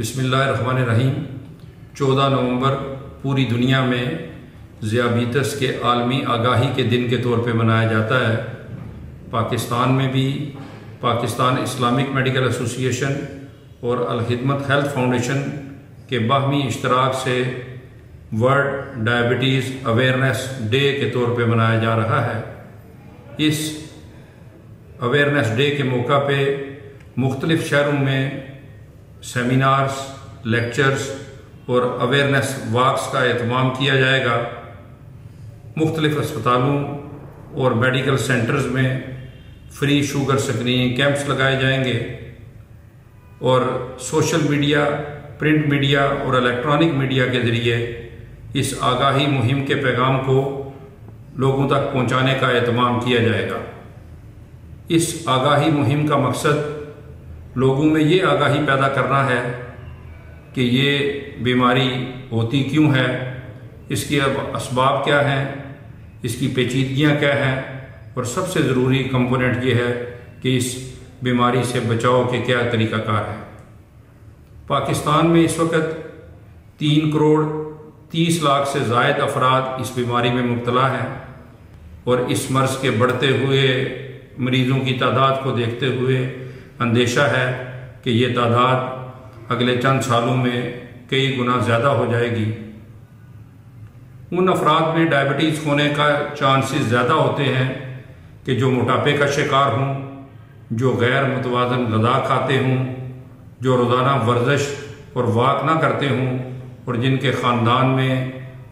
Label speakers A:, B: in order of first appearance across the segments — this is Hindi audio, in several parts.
A: बिसमीम चौदह नवंबर पूरी दुनिया में ज़ियाबीतस के आलमी आगाही के दिन के तौर पे मनाया जाता है। पाकिस्तान में भी पाकिस्तान इस्लामिक मेडिकल एसोसिएशन और अलखदमत हेल्थ फाउंडेशन के बाहमी इश्तराक से वर्ल्ड डायबिटीज़ अवेयरनेस डे के तौर पे मनाया जा रहा है। इस अवेयरनेस डे के मौका पे मुख्तलिफ़ शहरों में सेमिनार्स लेक्चर्स और अवेयरनेस वाक्स का अहतमाम किया जाएगा। मुख्तलिफ़ अस्पतालों और मेडिकल सेंटर्स में फ्री शुगर स्क्रीनिंग कैंप्स लगाए जाएँगे और सोशल मीडिया प्रिंट मीडिया और इलेक्ट्रॉनिक मीडिया के ज़रिए इस आगाही मुहिम के पैगाम को लोगों तक पहुँचाने का अहतमाम किया जाएगा। इस आगाही मुहिम का मकसद लोगों में ये आगाही पैदा करना है कि ये बीमारी होती क्यों है, इसके अब इसबाब क्या हैं, इसकी पेचीदगियाँ क्या हैं, और सबसे ज़रूरी कंपोनेंट ये है कि इस बीमारी से बचाव के क्या तरीक़ाकार हैं। पाकिस्तान में इस वक्त तीन करोड़ तीस लाख से जायद अफराद इस बीमारी में मुबतला हैं, और इस मर्ज़ के बढ़ते हुए मरीज़ों की तादाद को देखते हुए अंदेशा है कि ये तादाद अगले चंद सालों में कई गुना ज़्यादा हो जाएगी। उन अफराद में डायबिटीज़ होने का चांसेस ज़्यादा होते हैं कि जो मोटापे का शिकार हों, जो गैर मुतवाजन गदा खाते हों, जो रोज़ाना वर्जिश और वाक ना करते हों और जिनके ख़ानदान में,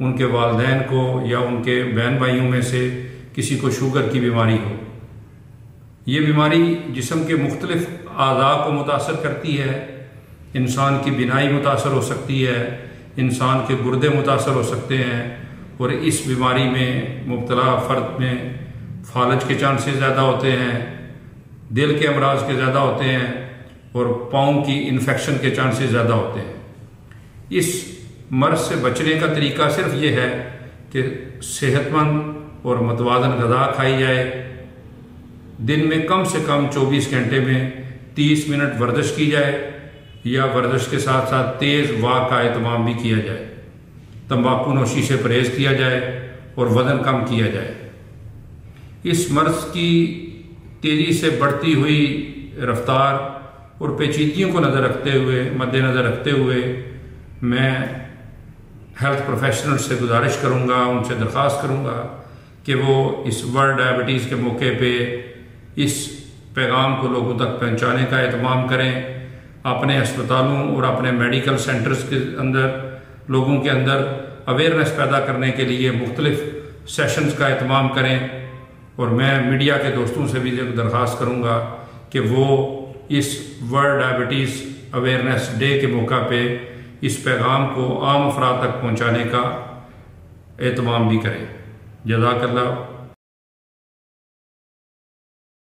A: उनके वालदेन को या उनके बहन भाइयों में से किसी को शुगर की बीमारी हो। ये बीमारी जिसम के मुख्तलिफ़ आज़ा को मुतासर करती है, इंसान की बिनाई मुतासर हो सकती है, इंसान के गुर्दे मुतासर हो सकते हैं और इस बीमारी में मुबतला फ़र्द में फालज के चांसेस ज़्यादा होते हैं, दिल के अमराज के ज़्यादा होते हैं और पाँव की इन्फेक्शन के चांसेस ज़्यादा होते हैं। इस मर्ज से बचने का तरीका सिर्फ़ ये है कि सेहतमंद और मतवाजन गदा खाई जाए दिन में कम से कम 24 घंटे में 30 मिनट वर्जिश की जाए, या वर्जिश के साथ साथ तेज़ वाक का अहतमाम भी किया जाए। तंबाकू नोशी से परहेज किया जाए और वज़न कम किया जाए। इस मर्ज की तेज़ी से बढ़ती हुई रफ्तार और पेचीदगियों को नज़र रखते हुए, मद्देनज़र रखते हुए मैं हेल्थ प्रोफेशनल से गुजारिश करूँगा, उनसे दरख्वास्त करूँगा कि वो इस वर्ल्ड डायबिटीज़ के मौके पे इस पैगाम को लोगों तक पहुँचाने का अहतमाम करें। अपने अस्पतालों और अपने मेडिकल सेंटर्स के अंदर, लोगों के अंदर अवेयरनेस पैदा करने के लिए मुख्तलिफ़ सेशंस का अहतमाम करें। और मैं मीडिया के दोस्तों से भी दरख्वास्त करूँगा कि वो इस वर्ल्ड डायबिटीज़ अवेयरनेस डे के मौका पे इस पैगाम को आम अफराद तक पहुँचाने का एहतमाम भी करें। जजाकल्ला